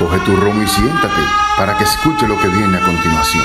Coge tu romo y siéntate para que escuche lo que viene a continuación.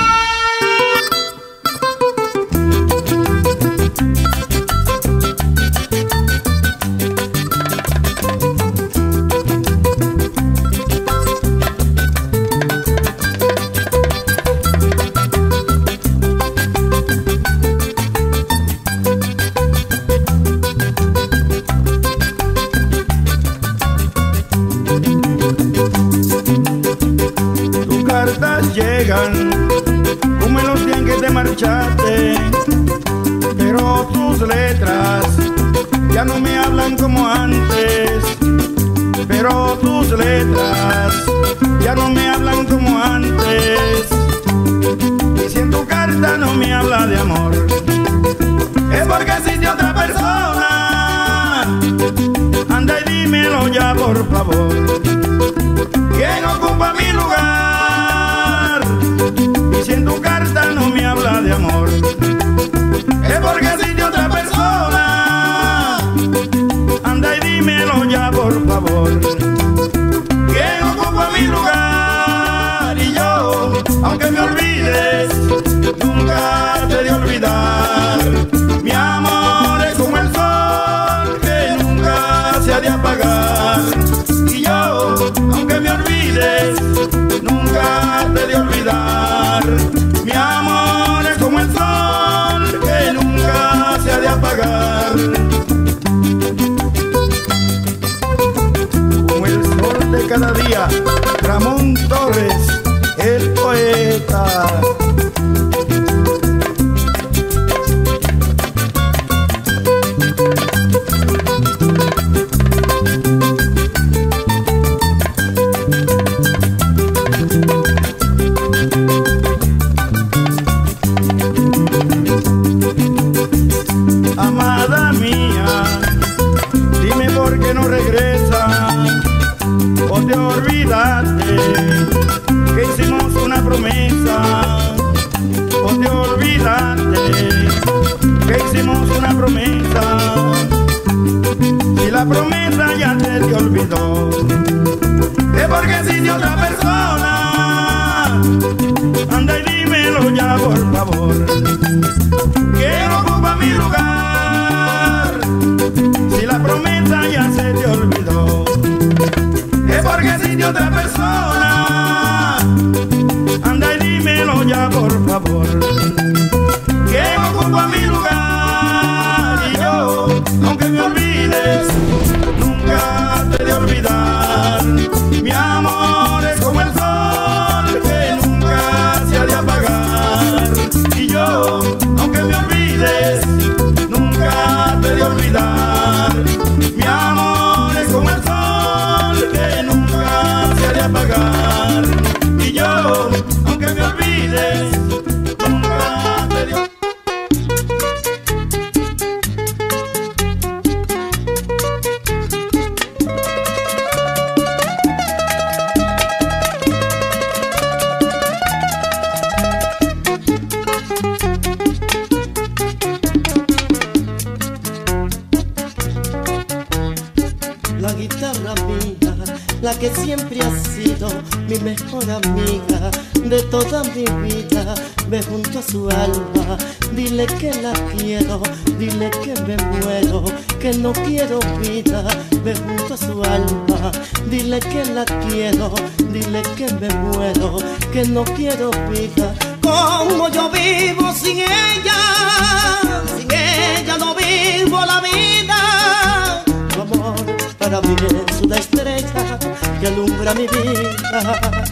mi vida.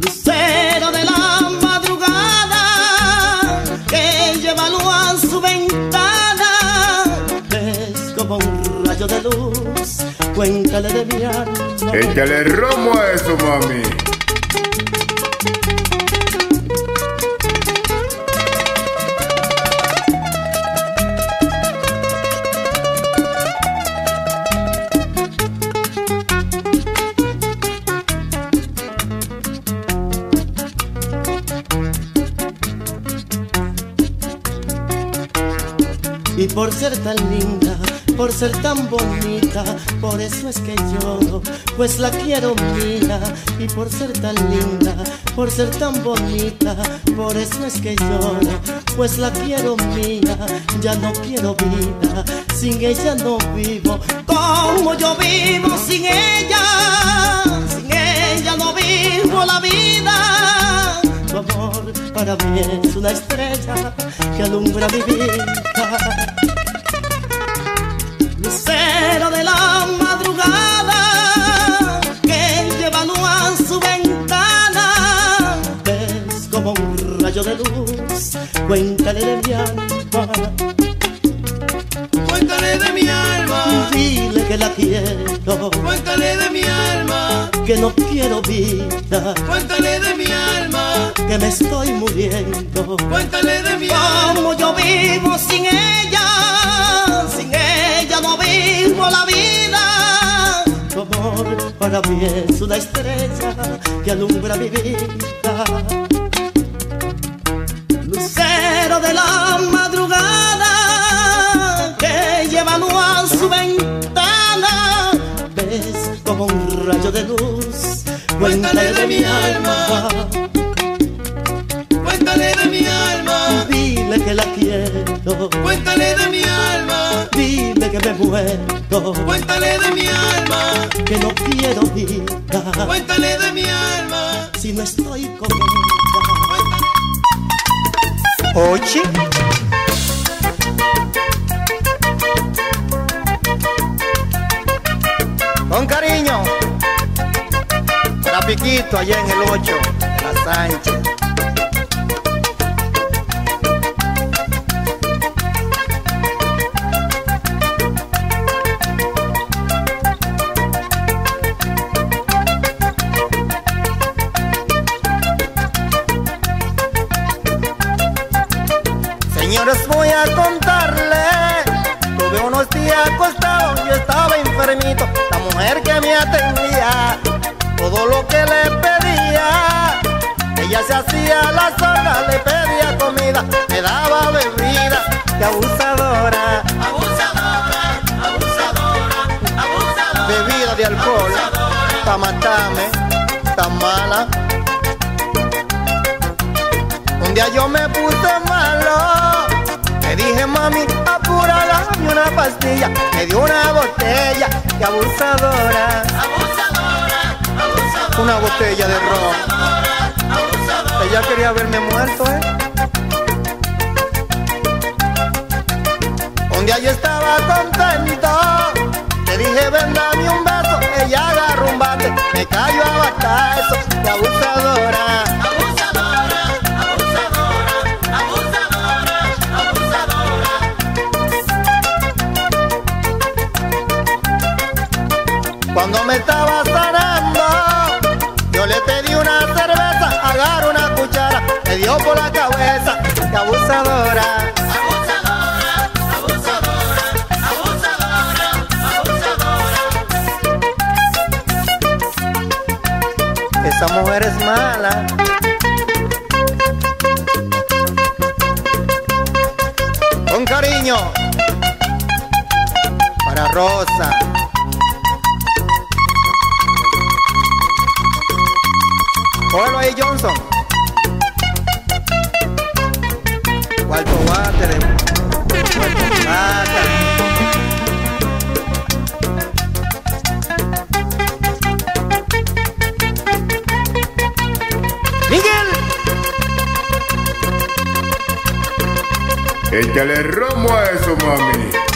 Lucero de la madrugada que lleva luz a su ventana. Es como un rayo de luz, cuéntale de mi alma. Échale romo a mami. por ser tan linda, por ser tan bonita, por eso es que lloro, pues la quiero mía. Y por ser tan linda, por ser tan bonita, por eso es que lloro, pues la quiero mía. Ya no quiero vida, sin ella no vivo. como yo vivo sin ella? Sin ella no vivo la vida. Tu amor para mí es una estrella que alumbra mi vida lucero de la madrugada que lleva a su ventana. Ves como un rayo de luz, cuéntale de mi alma. Cuéntale de mi alma, Dile que la quiero, cuéntale de mi alma, que no quiero vida, cuéntale de mi alma, que me estoy muriendo. cuéntale de mi alma. Como yo vivo sin ella, para mí es una estrella que alumbra mi vida. Lucero de la madrugada que lleva a su ventana. Ves como un rayo de luz. Cuéntale de mi alma. Cuéntale de mi alma, Dile que la quiero. cuéntale de mi que me cuéntale de mi alma, que no quiero vida cuéntale de mi alma. si no estoy con ella. Oye. Con cariño. Para Piquito allá en el 8, la Sánchez. Lo que le pedía. Ella se hacía la sorda, le pedía comida, me daba bebida. ¡Qué abusadora! Abusadora, abusadora, abusadora. Bebida de alcohol, pa' matarme, tan mala. Un día yo me puse malo, le dije mami, apúrala, dame una pastilla, me dio una botella, que abusadora, Abusadora, abusadora, una botella de ron. Ella quería verme muerto, ¿eh? Un día yo estaba contento, le dije ven dame un beso, ella agarró un bate, me cayó a batazo, que abusadora. Cuando me estaba sanando, le pedí una cerveza, agarró una cuchara, me dio por la cabeza, que abusadora. Abusadora, abusadora, abusadora, abusadora. Esa mujer es mala. Con cariño. Para Rosa. Cógelo ahí, Johnson. Cuarto bate de... Cuarto plata. Miguel. Échale romo a eso, mami.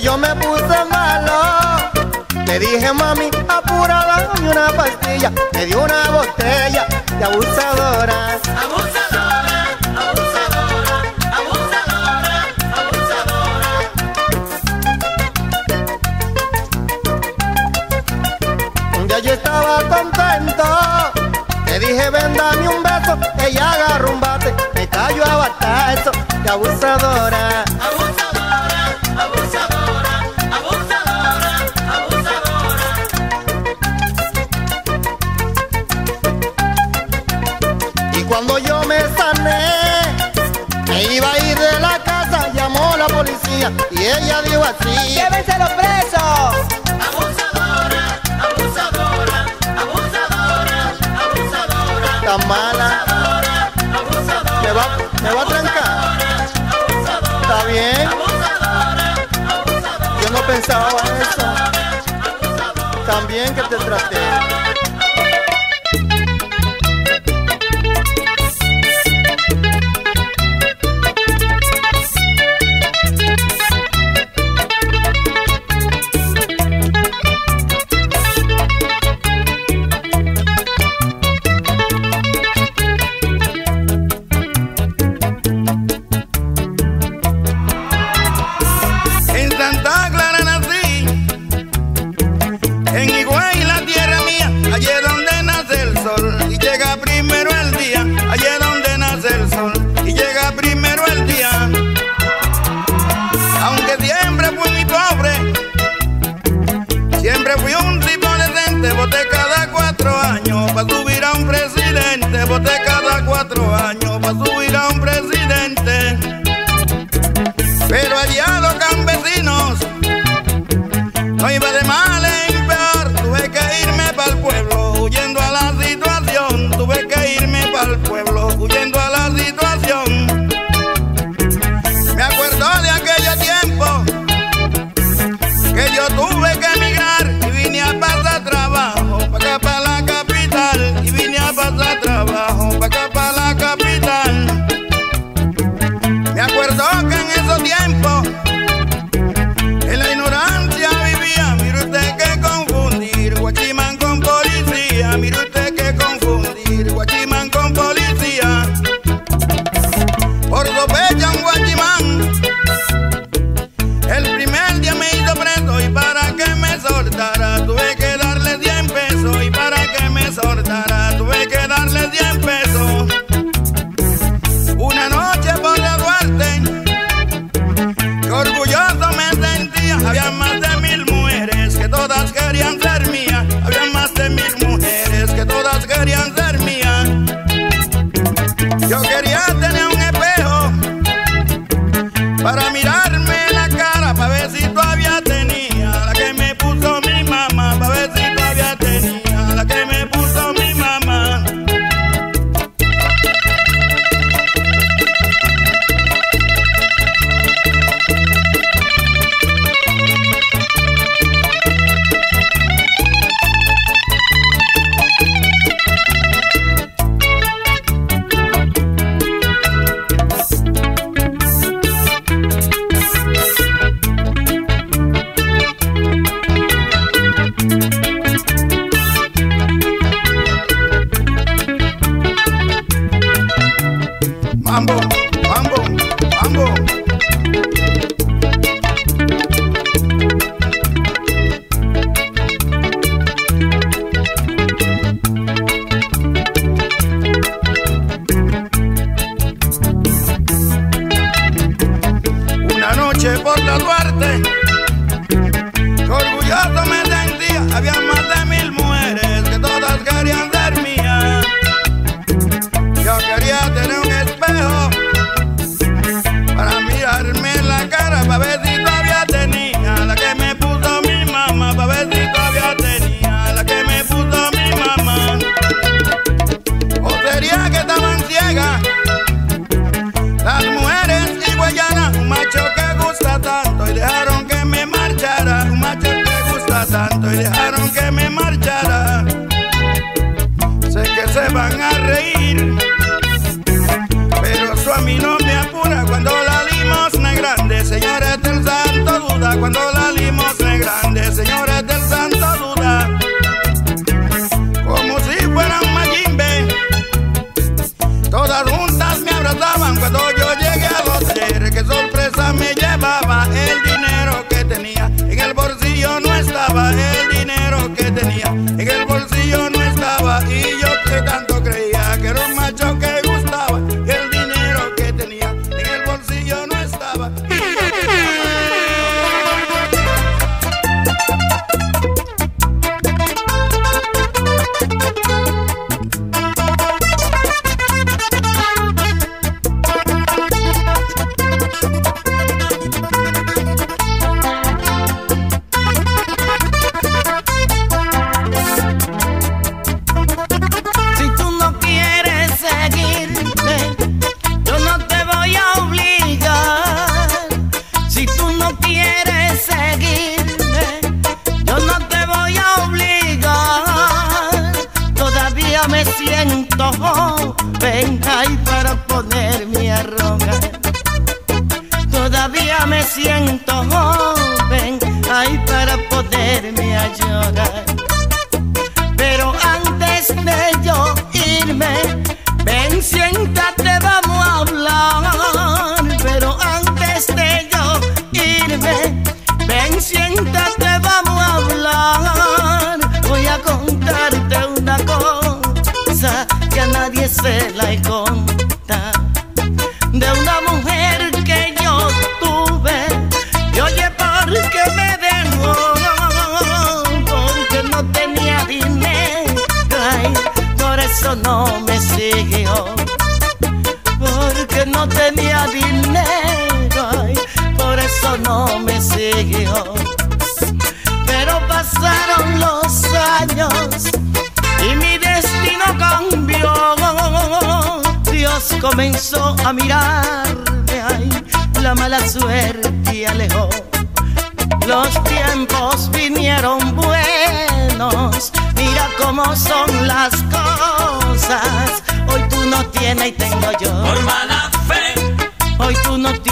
Yo me puse malo. Le dije, mami, apurada, dame una pastilla. Me dio una botella de abusadora. Abusadora, abusadora, abusadora, abusadora. Un día yo estaba contento. Le dije, ven, dame un beso. Ella agarró un bate. Me cayó a batazo de abusadora. y ella dijo así. ¡Llévense los presos! Abusadora, abusadora, abusadora, abusadora. Tan mala. Abusadora, abusadora. Me va, me va a trancar. Está bien. Abusadora, abusadora. Yo no pensaba en eso. También que te traté.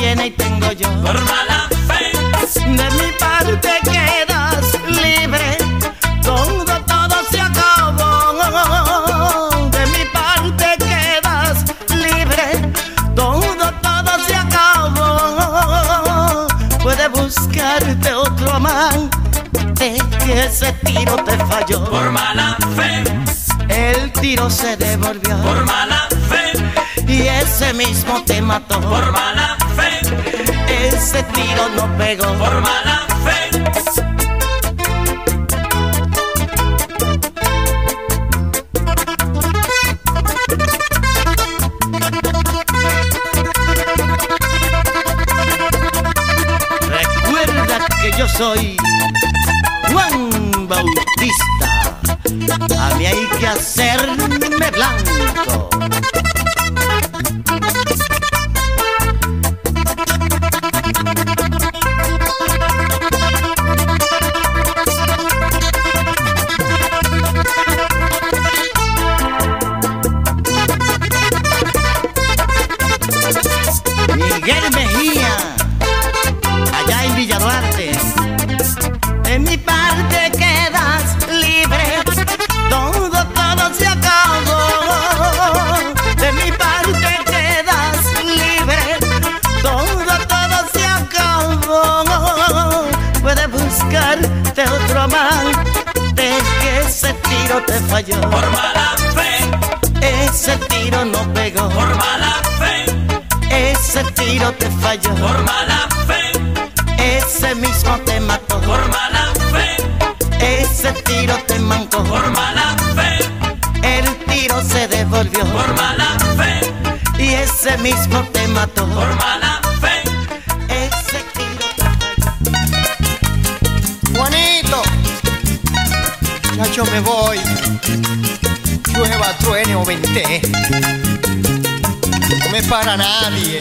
tiene y tengo yo. Por mala fe. De mi parte quedas libre. Todo, todo se acabó. De mi parte quedas libre. Todo, todo se acabó. Puedes buscarte otro amante que ese tiro te falló. Por mala fe. El tiro se devolvió. Por mala fe y ese mismo te mató. Por mala ese tiro no pegó. Por mala fe. Recuerda que yo soy Juan Bautista. A mí hay que hacerme blanco llueva, truene o vente, no me para nadie.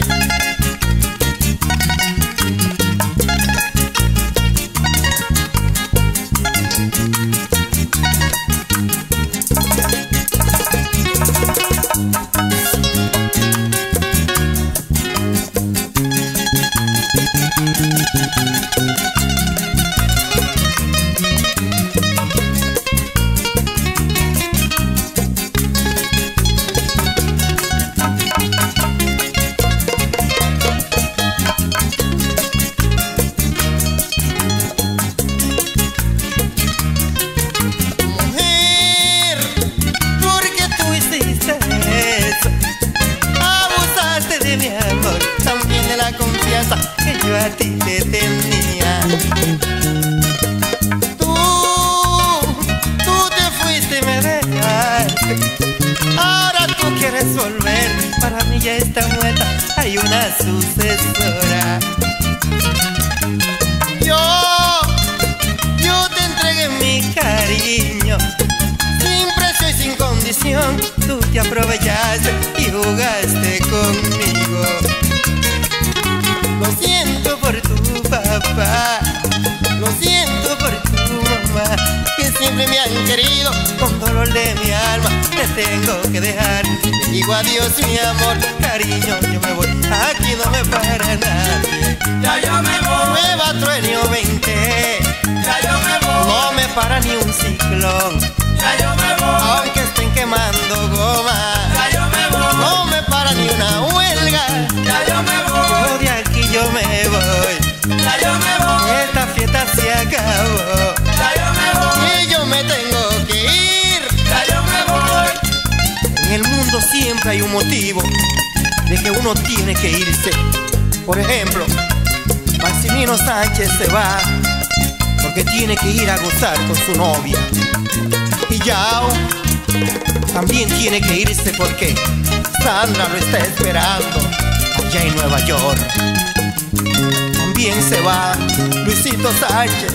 Maximino Sánchez se va porque tiene que ir a gozar con su novia. Y Yao también tiene que irse porque Sandra lo está esperando allá en Nueva York. También se va Luisito Sánchez,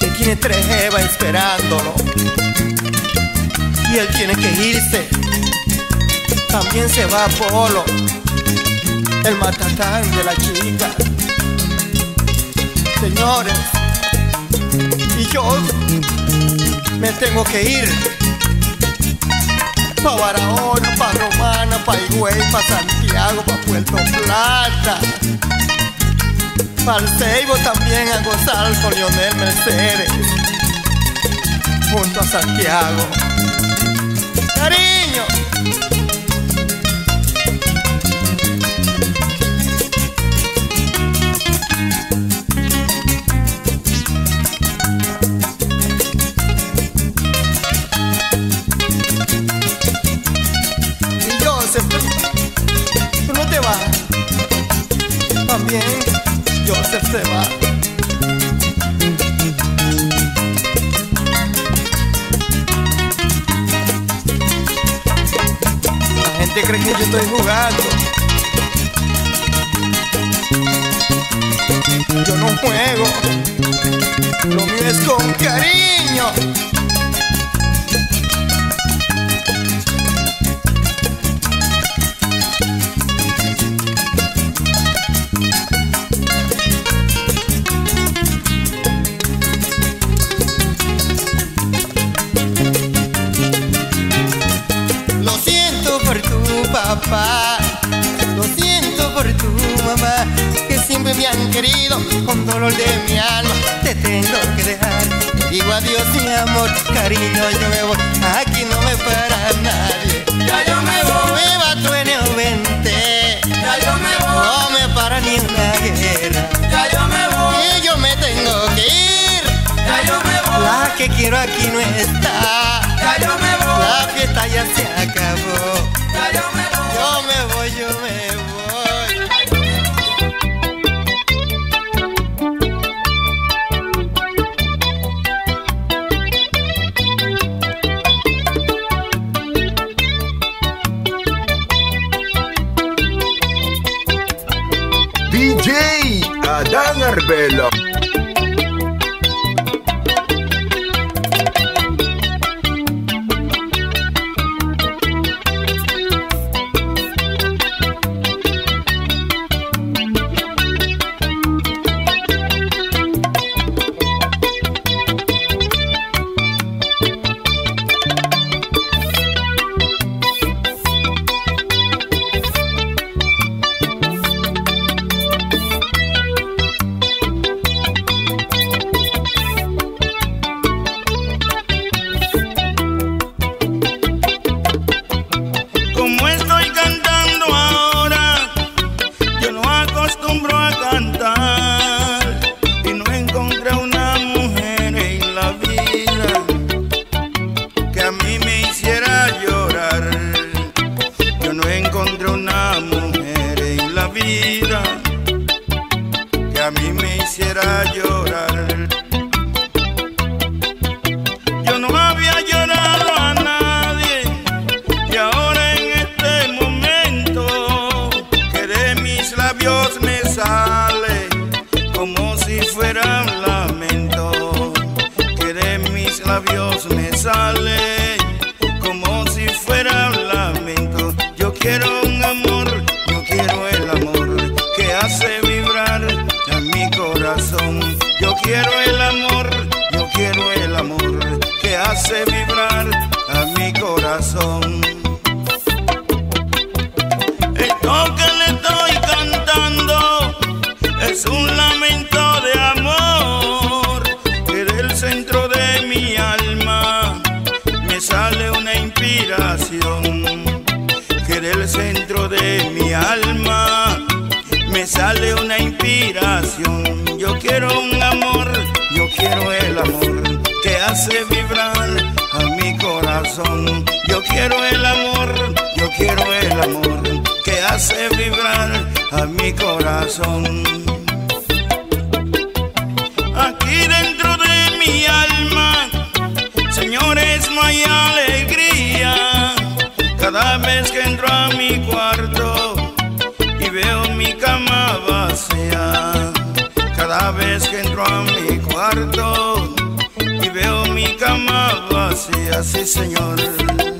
que tiene tres Eva esperándolo y él tiene que irse. También se va Polo, el matatán de la chica. Señores, y yo me tengo que ir. Pa' Barahona, pa' Romana, pa' Higüey, pa' Santiago, pa' Puerto Plata. Pa' el Ceibo también a gozar con Lionel Mercedes. Junto a Santiago. Cariño. La gente cree que yo estoy jugando. Yo no juego. Lo mío es con cariño. Papá, lo siento por tu mamá, que siempre me han querido con dolor de mi alma. Te tengo que dejar, digo adiós mi amor, cariño, yo me voy, aquí no me para nadie. Ya yo me voy, Nueva truene o vente, ya yo me voy, no me para ni una guerra. ya yo me voy, Y yo me tengo que ir, ya yo me voy, la que quiero aquí no está. ya yo me voy, La fiesta ya se acabó. ya yo me voy. Adán Arbelo. Quiero el amor, yo quiero el amor que hace vibrar a mi corazón. Esto que le estoy cantando es un lamento de amor que del centro de mi alma me sale una inspiración. Que del centro de mi alma me sale una inspiración quiero un amor, yo quiero el amor que hace vibrar a mi corazón. Yo quiero el amor, yo quiero el amor que hace vibrar a mi corazón. Andalucía, así señor.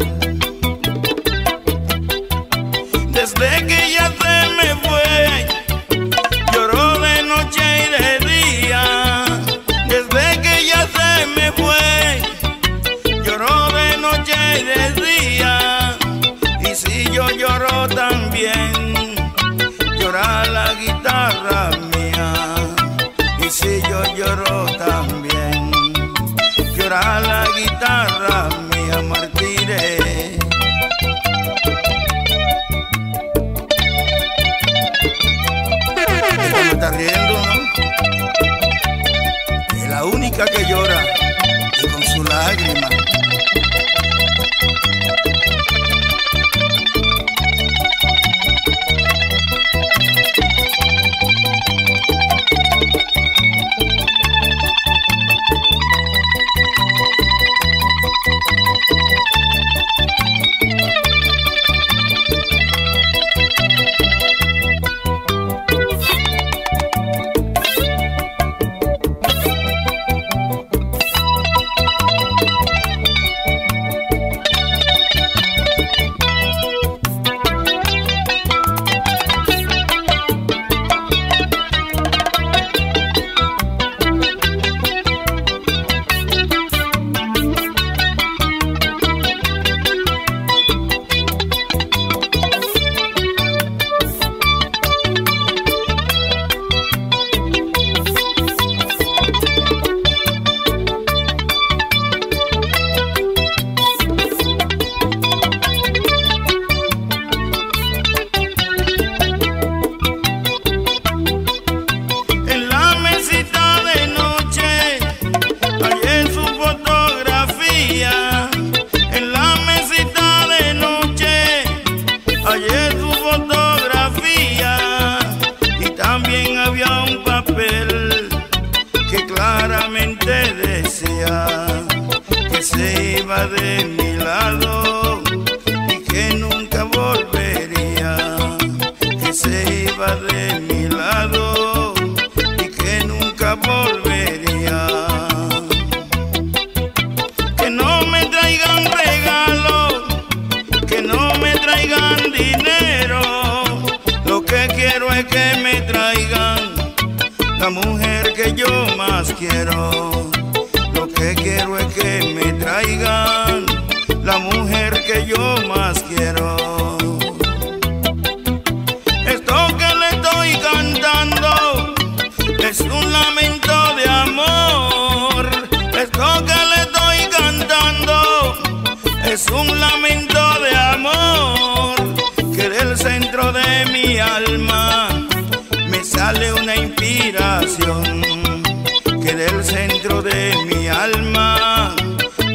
chica que llora. que del centro de mi alma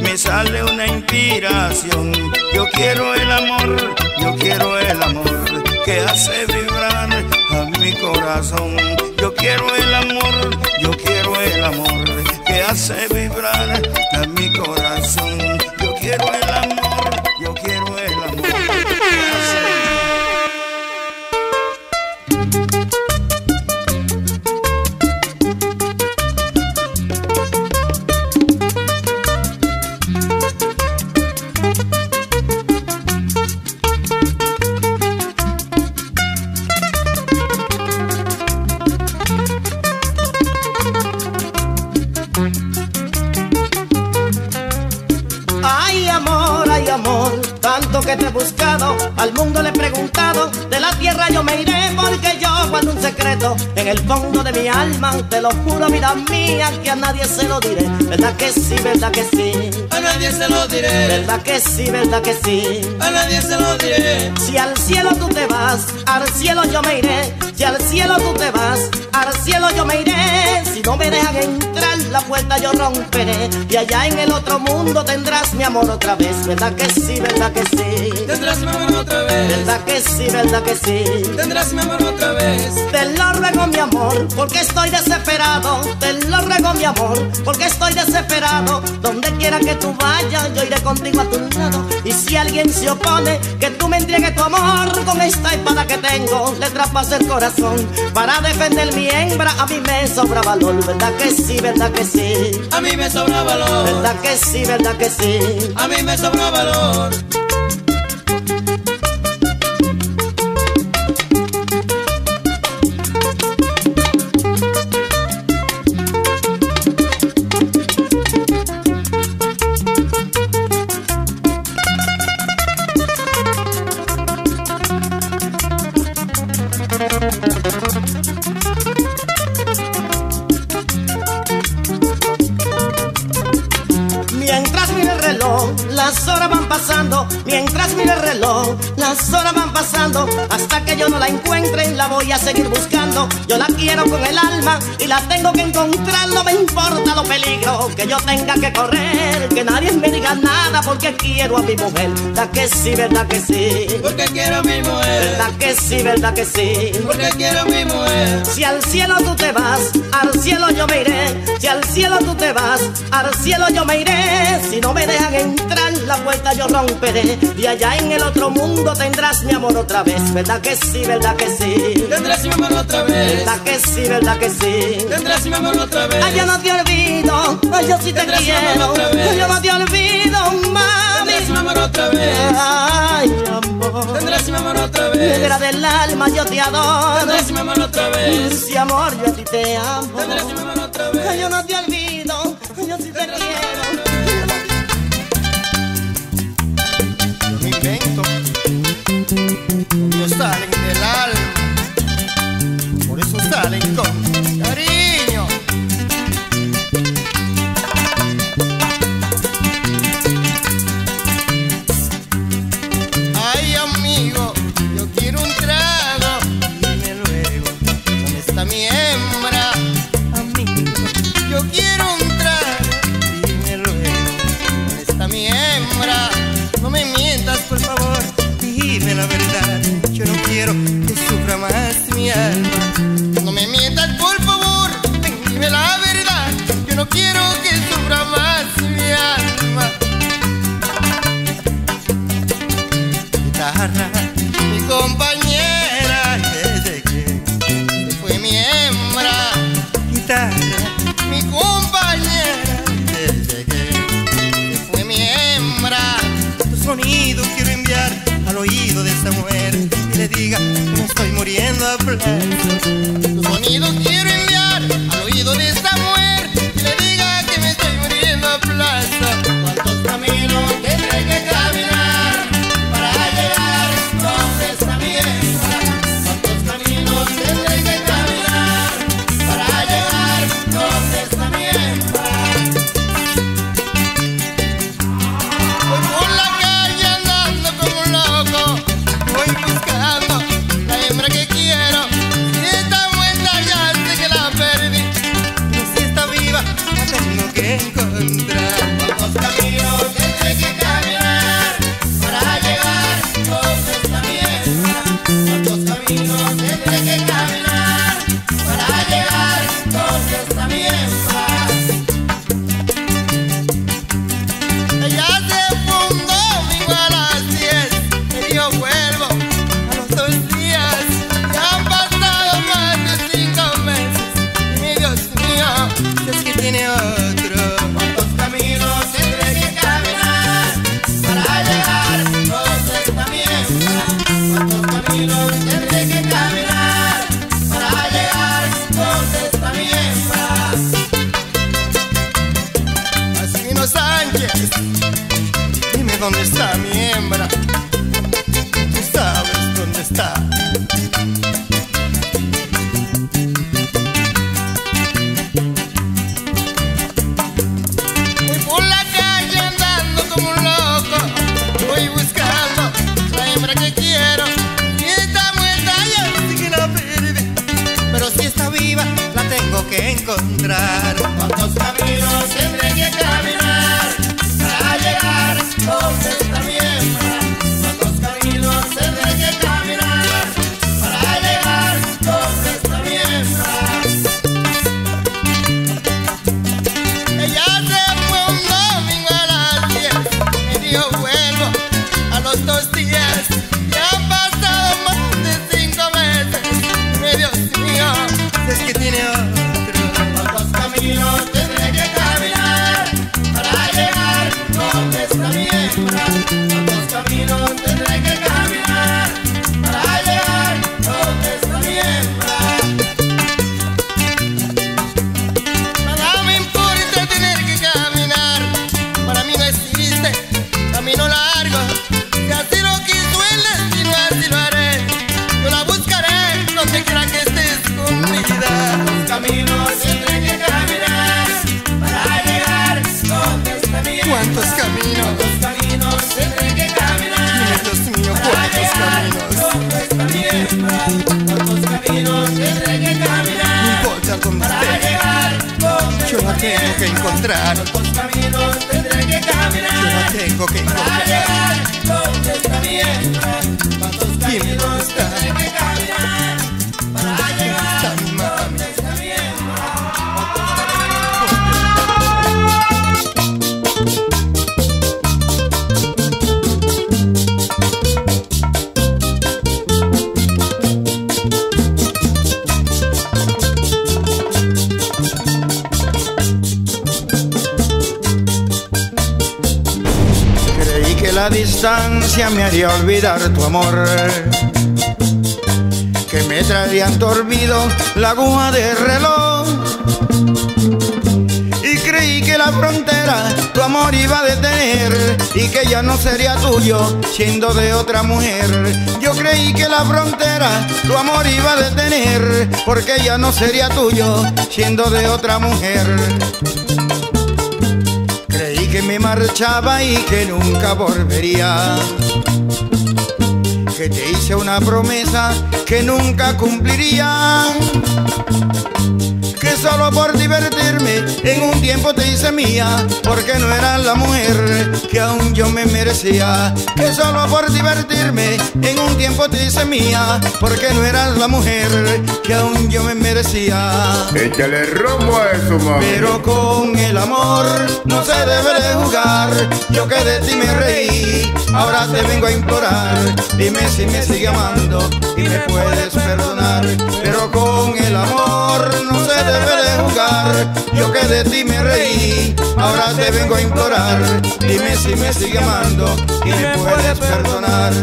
me sale una inspiración. Yo quiero el amor, yo quiero el amor que hace vibrar a mi corazón. Yo quiero el amor, yo quiero el amor que hace vibrar a mi corazón. que te he buscado, al mundo secreto en el fondo de mi alma. Te lo juro, vida mía, que a nadie se lo diré. ¿Verdad que sí, verdad que sí? A nadie se lo diré, ¿Verdad que sí, verdad que sí? a nadie se lo diré. Si al cielo tú te vas, al cielo yo me iré. Si al cielo tú te vas, al cielo yo me iré. Si no me dejan entrar, la puerta yo romperé. Y allá en el otro mundo tendrás mi amor otra vez. ¿Verdad que sí, verdad que sí? Tendrás mi amor otra vez, ¿Verdad que sí, verdad que sí? tendrás mi amor otra vez. Te lo ruego mi amor, porque estoy desesperado. Te lo ruego mi amor, porque estoy desesperado. Donde quiera que tú vayas, yo iré contigo a tu lado. Y si alguien se opone, que tú me entregues tu amor. Con esta espada que tengo, le traspasé el corazón. Para defender mi hembra, a mí me sobra valor. ¿Verdad que sí, verdad que sí? A mí me sobra valor, ¿Verdad que sí, verdad que sí? a mí me sobra valor. Las horas van pasando. Hasta que yo no la encuentre, la voy a seguir buscando. Yo la quiero con el alma y la tengo que encontrar. No me importa los peligros que yo tenga que correr. Que nadie me diga nada porque quiero a mi mujer. ¿Verdad que sí, verdad que sí? Porque quiero a mi mujer, ¿Verdad que sí, verdad que sí? porque quiero a mi mujer. Si al cielo tú te vas, al cielo yo me iré. Si al cielo tú te vas, al cielo yo me iré. Si no me dejan entrar, la puerta yo romperé. Y allá en el otro mundo tendrás mi amor otra vez. ¿Verdad que sí, verdad que sí? Tendrás mi amor otra vez, ¿Verdad que sí, verdad que sí? tendrás mi amor otra vez. Ay, yo no te olvido, ay, yo sí te Tendrás mi amor quiero. otra vez. Ay, yo no te olvido, mami. Tendrás mi amor otra vez, Ay, amor. tendrás mi amor otra vez. Negra del alma, yo te adoro. Tendrás mi amor otra vez, Dulce amor, yo a ti te amo. tendrás mi amor otra Ay, vez. Yo no te olvido, salen me estoy muriendo. Tu sonido no sería tuyo siendo de otra mujer Yo creí que la frontera tu amor iba a detener Porque ya no sería tuyo siendo de otra mujer Creí que me marchaba y que nunca volvería. Que te hice una promesa que nunca cumpliría. Que solo por divertirme en un tiempo te hice mía, porque no eras la mujer que aún yo me merecía. Que solo por divertirme en un tiempo te hice mía, porque no eras la mujer que aún yo me merecía. Échale romo a eso, mami. Pero con el amor no se debe de jugar. Yo que de ti me reí, ahora te vengo a implorar. Dime si me sigue amando y me puedes perdonar. Pero con el amor no se debe de jugar. Yo que de ti me reí, ahora te vengo a implorar. Dime si me sigue amando y me puedes perdonar.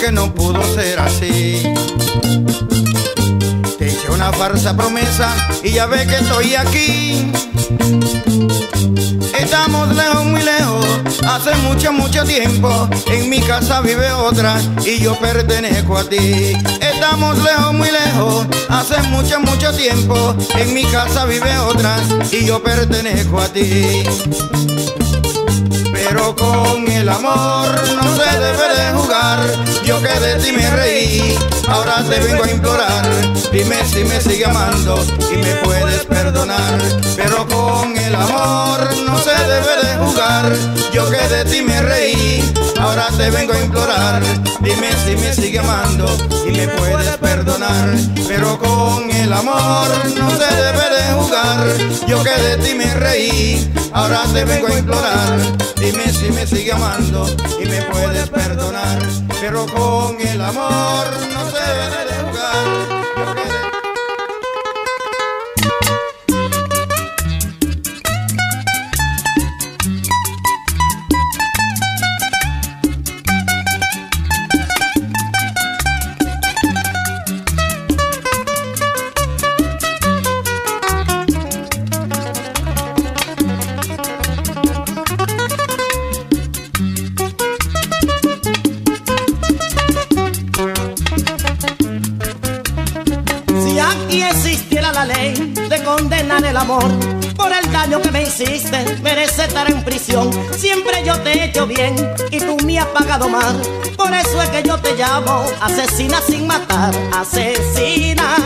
Que no pudo ser así. Te hice una farsa promesa y ya ve que estoy aquí. Estamos lejos, muy lejos, hace mucho, mucho tiempo. En mi casa vive otra y yo pertenezco a ti. Estamos lejos, muy lejos, hace mucho, mucho tiempo. En mi casa vive otra y yo pertenezco a ti. Pero con el amor no se debe de jugar. Yo que de ti me reí, ahora te vengo a implorar. Dime si me sigue amando y me puedes perdonar. Pero con el amor debe de jugar. Yo que de ti me reí, ahora te vengo a implorar. Dime si me sigue amando y me puedes perdonar. Pero con el amor no se debe de jugar. Yo que de ti me reí, ahora te vengo a implorar. Dime si me sigue amando y me puedes perdonar. Pero con el amor no se debe de jugar. Amor daño que me hiciste. Merece estar en prisión. Siempre yo te he hecho bien y tú me has pagado mal. Por eso es que yo te llamo asesina sin matar. Asesina.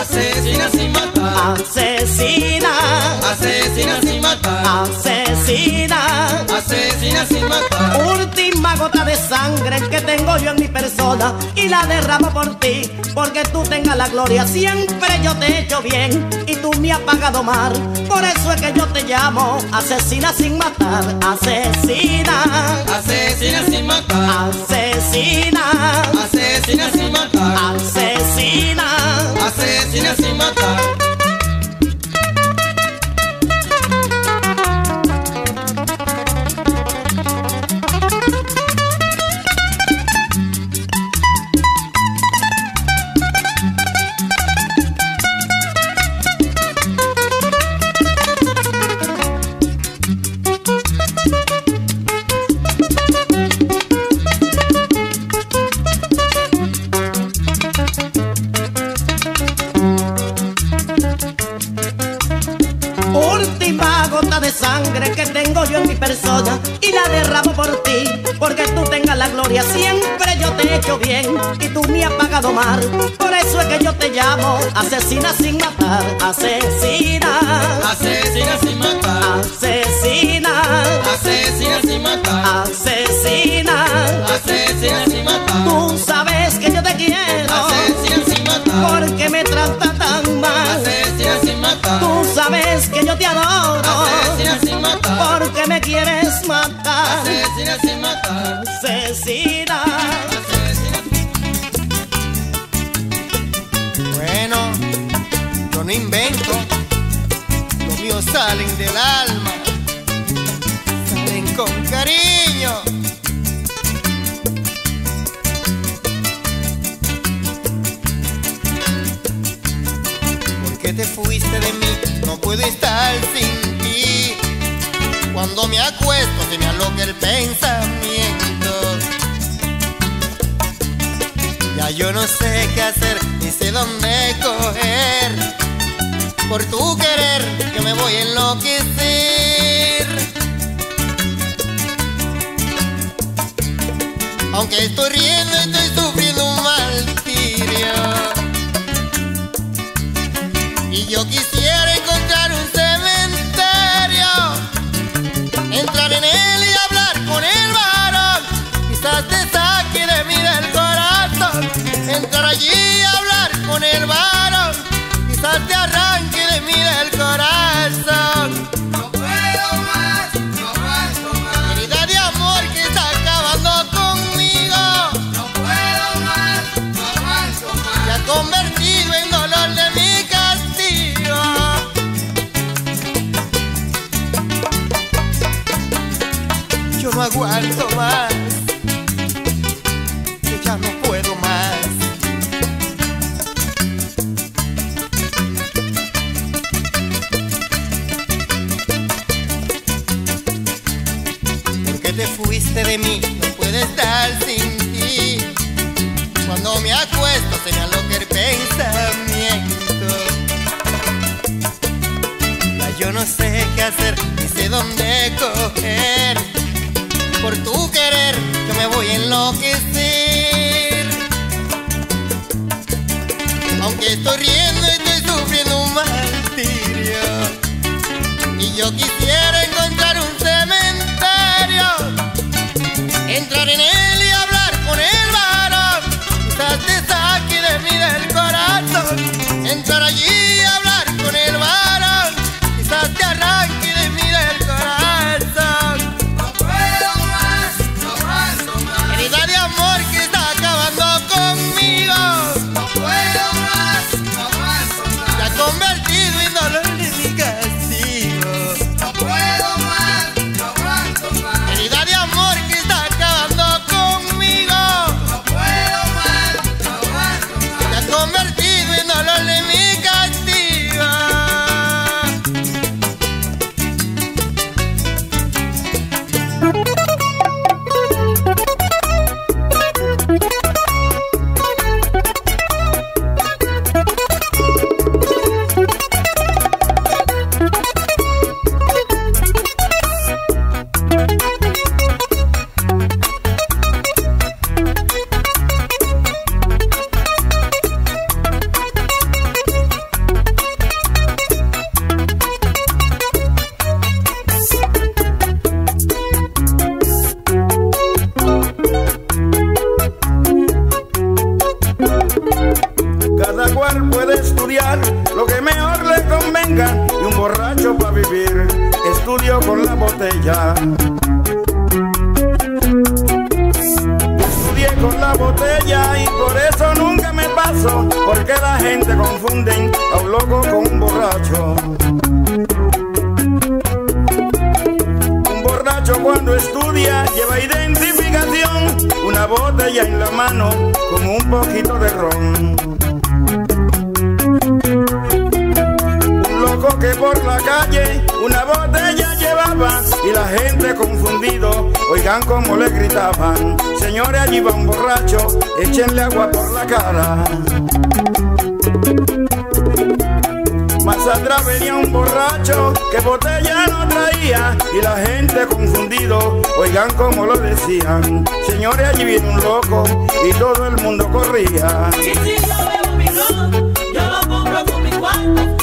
Asesina sin matar. Asesina. Asesina sin matar. Asesina. Asesina sin matar. Última gota de sangre que tengo yo en mi persona y la derramo por ti, porque tú tengas la gloria. Siempre yo te he hecho bien y tú me has pagado mal. Por eso es que yo te llamo asesina sin matar. Asesina. Asesina sin matar. Asesina. Asesina sin matar. Asesina. Asesina sin matar. Gloria. Siempre yo te he hecho bien y tú me has pagado mal. Por eso es que yo te llamo asesina sin matar, asesina, Asesina sin matar. asesina, Asesina sin matar. asesina. Asesina sin matar. Tú sabes que yo te quiero Asesina sin matar. porque me trata tan mal. Asesina sin matar. Tú sabes que yo te adoro Asesina sin matar. porque me quieres matar. Asesina sin matar. Asesina no invento, los míos salen del alma, salen con cariño. ¿Por qué te fuiste de mí? No puedo estar sin ti. Cuando me acuesto se me aloca el pensamiento. Ya yo no sé qué hacer, ni sé dónde coger. Por tu querer, yo me voy a enloquecer. Aunque estoy riendo, estoy sufriendo un martirio. Y yo quisiera aguanto ya no puedo más. ¿Por qué te fuiste de mí? No puedo estar sin ti. Cuando me acuesto se me aloca el pensamiento. Yo no sé qué hacer, ni sé dónde coger. Por tu querer yo me voy a enloquecer. Aunque estoy riendo estoy sufriendo un martirio. Y yo quisiera encontrar un cementerio entrar en él y hablar con el varón. Quizás te saque de mí del corazón. Entrar allí y porque la gente confunde a un loco con un borracho. Un borracho cuando estudia lleva identificación, una botella en la mano como un poquito de ron. Un loco que por la calle una botella llevaba y la gente confundido, oigan como le gritaban, señores allí va un borracho, échenle agua por la cara. Más atrás venía un borracho que botella no traía y la gente confundido, oigan como lo decían, señores allí viene un loco y todo el mundo corría. Y si mi yo lo compro con mi cuarto.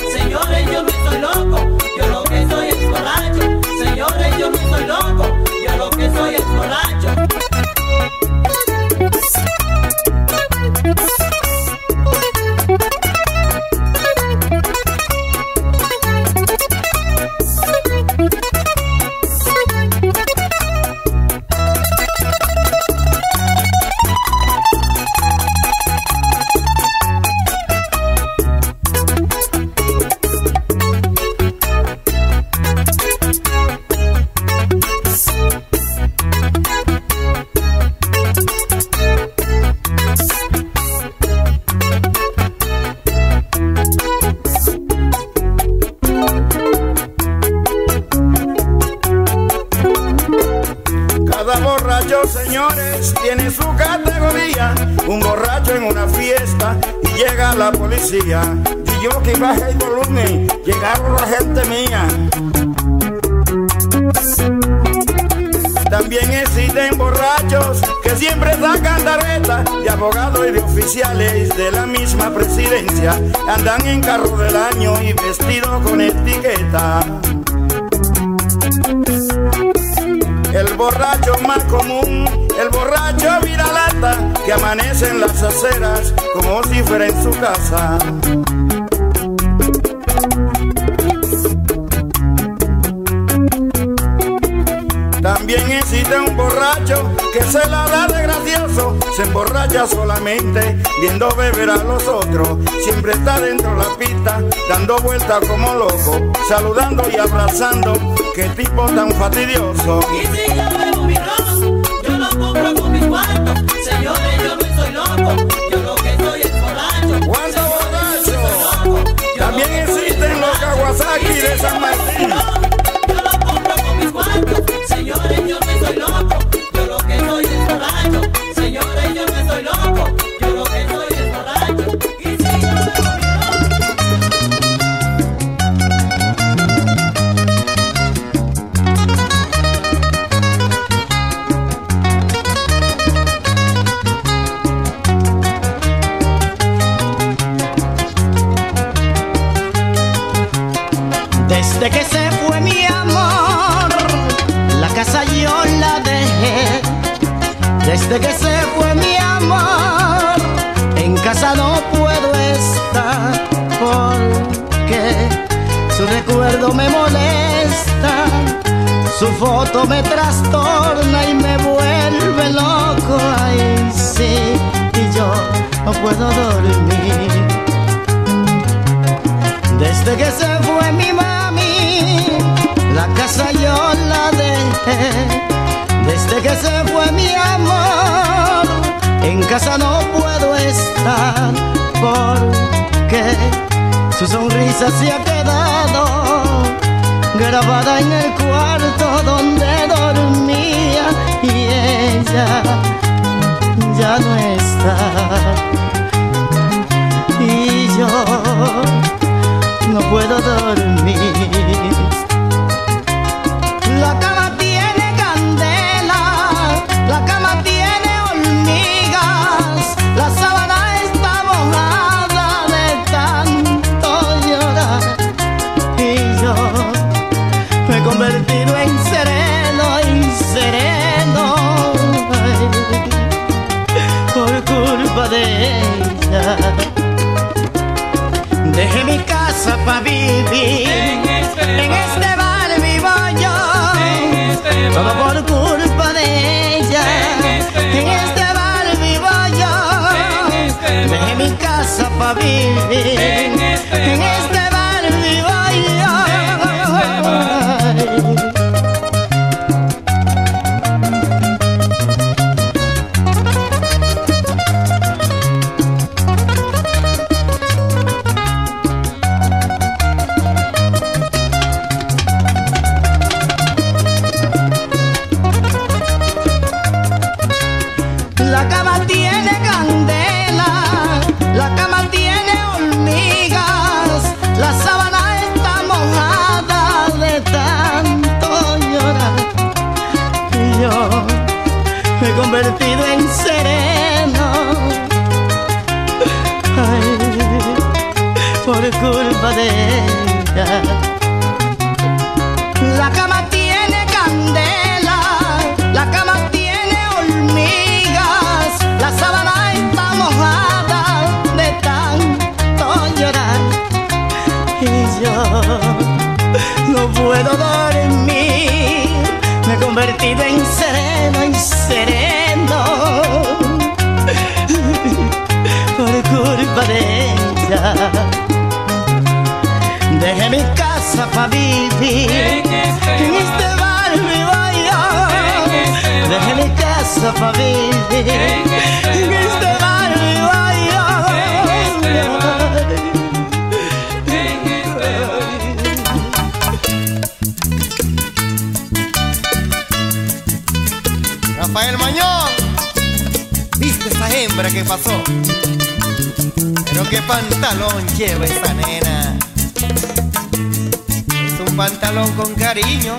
El borracho más común, el borracho viralata que amanece en las aceras como si fuera en su casa. También existe un borracho que se la da de gracioso, se emborracha solamente viendo beber a los otros. Siempre está dentro de la pista, dando vueltas como loco, saludando y abrazando. Qué tipo tan fastidioso. Y si yo bebo mi ron, yo lo compro con mi cuarto. Señores, yo no soy loco, yo lo que soy es borracho. Loco, yo También existen los borracho. Kawasaki de San Martín. Su foto me trastorna y me vuelve loco. Ay, sí, y yo no puedo dormir. Desde que se fue mi mami, la casa yo la dejé. Desde que se fue mi amor, en casa no puedo estar porque su sonrisa se ha quedado grabada en el cuarto donde dormía y ella ya no está. Rafael Mañón, viste esa hembra que pasó. Pero qué pantalón lleva esa nena. Es un pantalón con cariño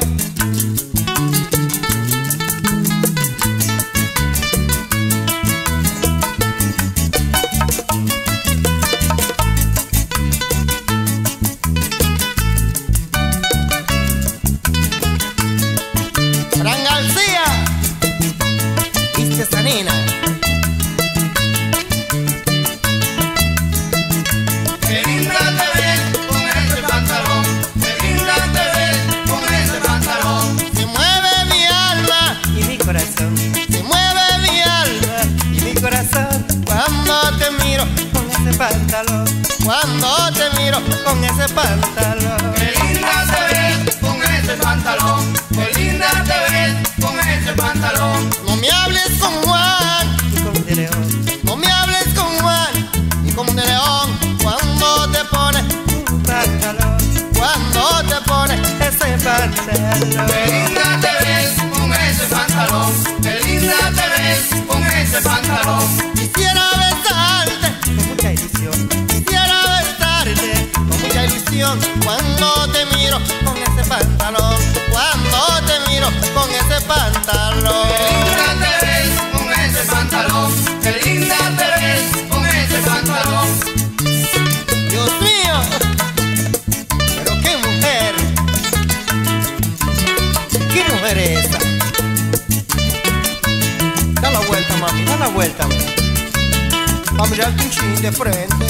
mirarte un chin de frente.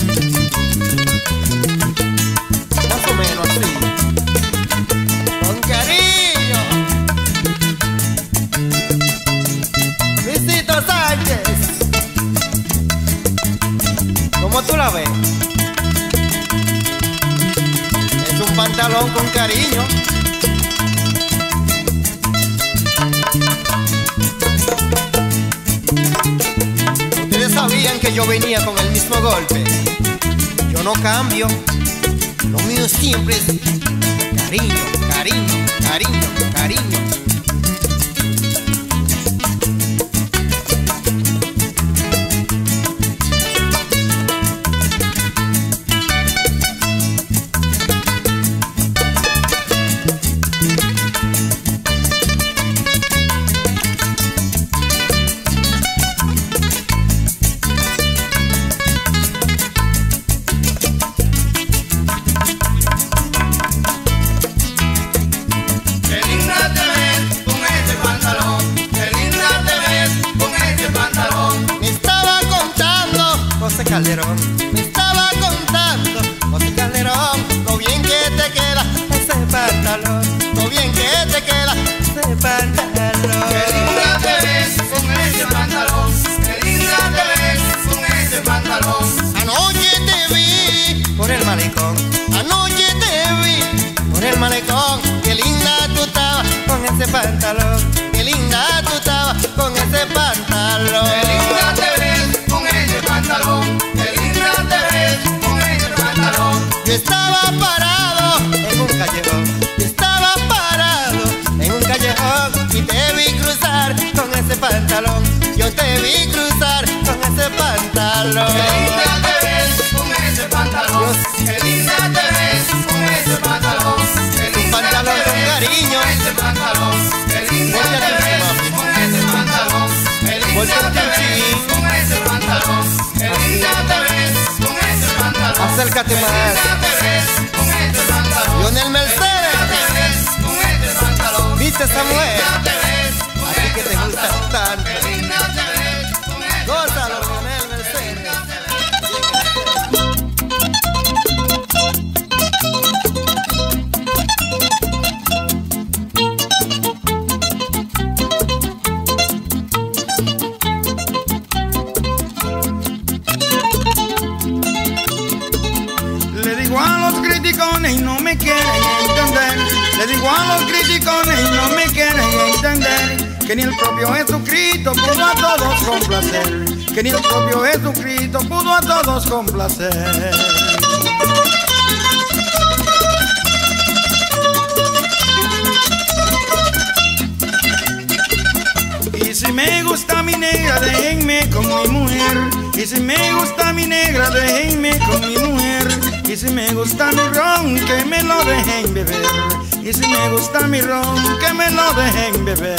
Más o menos así. Con cariño. Visito Sánchez. ¿Cómo tú la ves? Es un pantalón con cariño. que yo venía con el mismo golpe. Yo no cambio, lo mío siempre es cariño, cariño, cariño, cariño. Pantalón. Qué linda te ves con ese pantalón. Qué linda te ves con ese pantalón. Qué linda te ves con ese pantalón. Acércate más. Lionel Mercedes. ¿Viste Qué mujer? Así que te gusta tanto. Que ni el propio Jesucristo pudo a todos complacer. Que ni el propio Jesucristo pudo a todos complacer. Y si me gusta mi negra, déjenme con mi mujer. Y si me gusta mi negra, déjenme con mi mujer. Y si me gusta mi ron, que me lo dejen beber. Y si me gusta mi ron, que me lo dejen beber.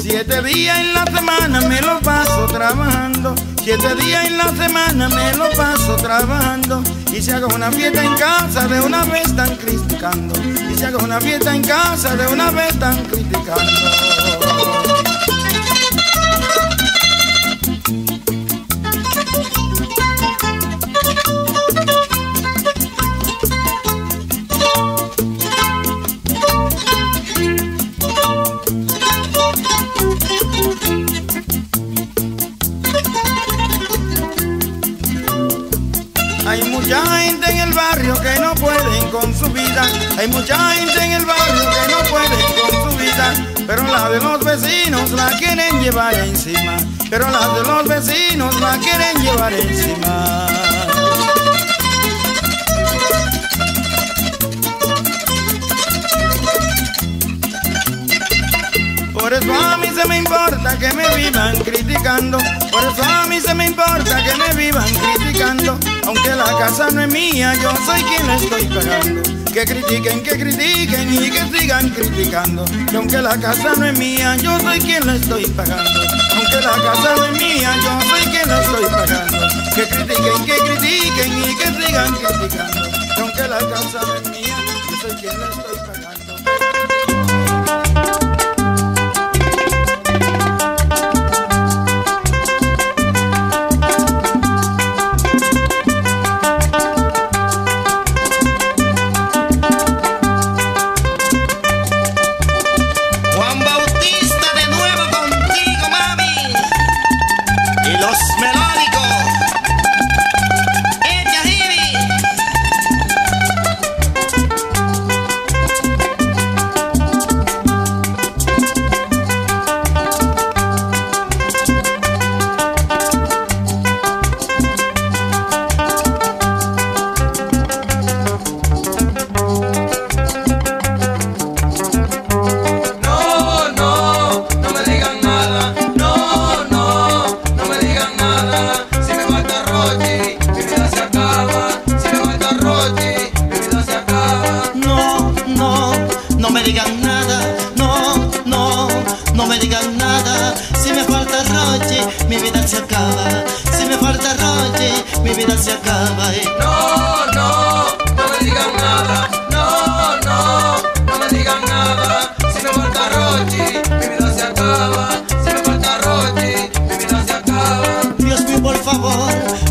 Siete días en la semana me lo paso trabajando. Siete días en la semana me lo paso trabajando. Y si hago una fiesta en casa, de una vez están criticando. Y si hago una fiesta en casa, de una vez están criticando. Pero la de los vecinos la quieren llevar encima. Pero la de los vecinos la quieren llevar encima. Por eso a mí se me importa que me vivan criticando. Por eso a mí se me importa que me vivan criticando. Aunque la casa no es mía, yo soy quien la estoy pagando. Que critiquen, que critiquen y que sigan criticando. Que aunque la casa no es mía, yo soy quien la estoy pagando. Aunque la casa no es mía, yo soy quien la estoy pagando. Que critiquen, que critiquen y que sigan criticando. Que aunque la casa no es mía, yo soy quien la estoy pagando.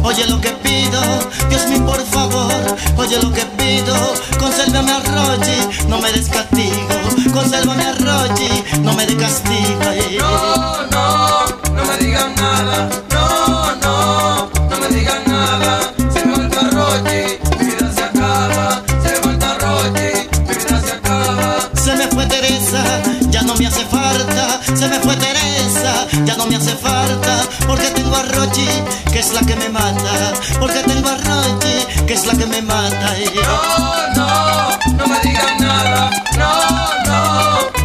Oye lo que pido. Dios mío, por favor, oye lo que pido. Consérvame a Rochi, no me des castigo. Consérvame a Rochi, no me des castigo. No, no, no me digan nada. Que me mata. No, no, no me digan nada. No, no,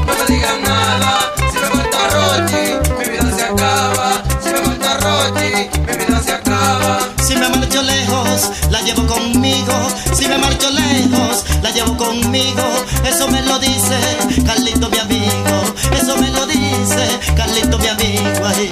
no me digan nada. Si me falta Rochi, mi vida se acaba. Si me falta Rochi, mi vida se acaba. Si me marcho lejos, la llevo conmigo. Si me marcho lejos, la llevo conmigo. Eso me lo dice Carlito, mi amigo. Eso me lo dice Carlito, mi amigo. ay.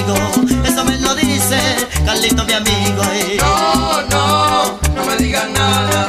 Eso me lo dice Carlito, mi amigo. eh. No, no, no me digan nada.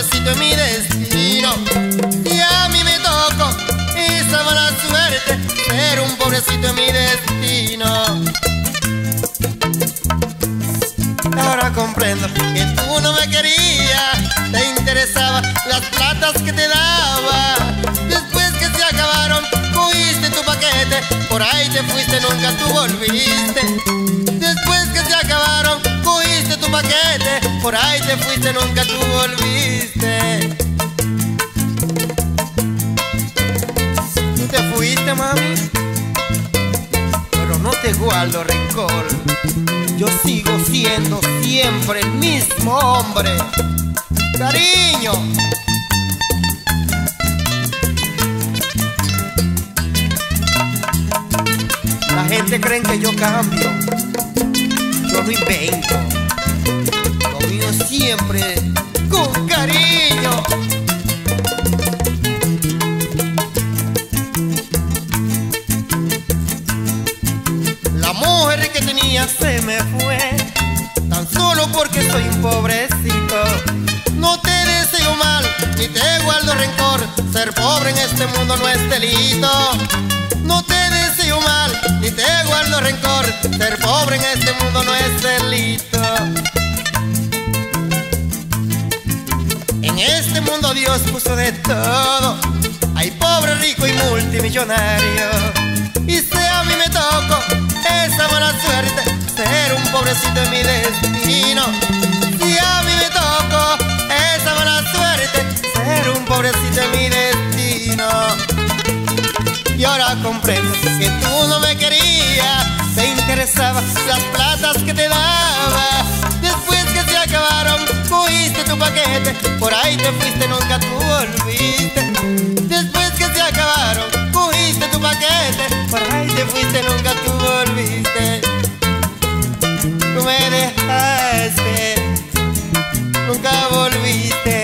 En mi destino. Si a mí me tocó esa mala suerte, ser un pobrecito en mi destino. Ahora comprendo que tú no me querías, te interesaba las platas que te daba. Después que se acabaron, cogiste tu paquete, por ahí te fuiste, nunca tú volviste. Después que se acabaron, cogiste tu paquete, por ahí te fuiste, nunca tú volviste. Tú te fuiste, mami, pero no te guardo rencor. Yo sigo siendo siempre el mismo hombre. Cariño. La gente cree que yo cambio. Yo no invento. Siempre con cariño. La mujer que tenía se me fue, tan solo porque soy un pobrecito. No te deseo mal, ni te guardo rencor. Ser pobre en este mundo no es delito. No te deseo mal, ni te guardo rencor. Ser pobre en este mundo no es delito. En este mundo Dios puso de todo. Ay, pobre, rico y multimillonario. Y si a mí me tocó esa mala suerte, ser un pobrecito en mi destino. Si a mí me tocó esa mala suerte, ser un pobrecito en mi destino. Y ahora comprendo que tú no me querías, te interesaba las platas que te daba acabaron, cogiste tu paquete, por ahí te fuiste, nunca tú volviste. Después que se acabaron, cogiste tu paquete, por ahí te fuiste, nunca tú volviste. Tú me dejaste, nunca volviste.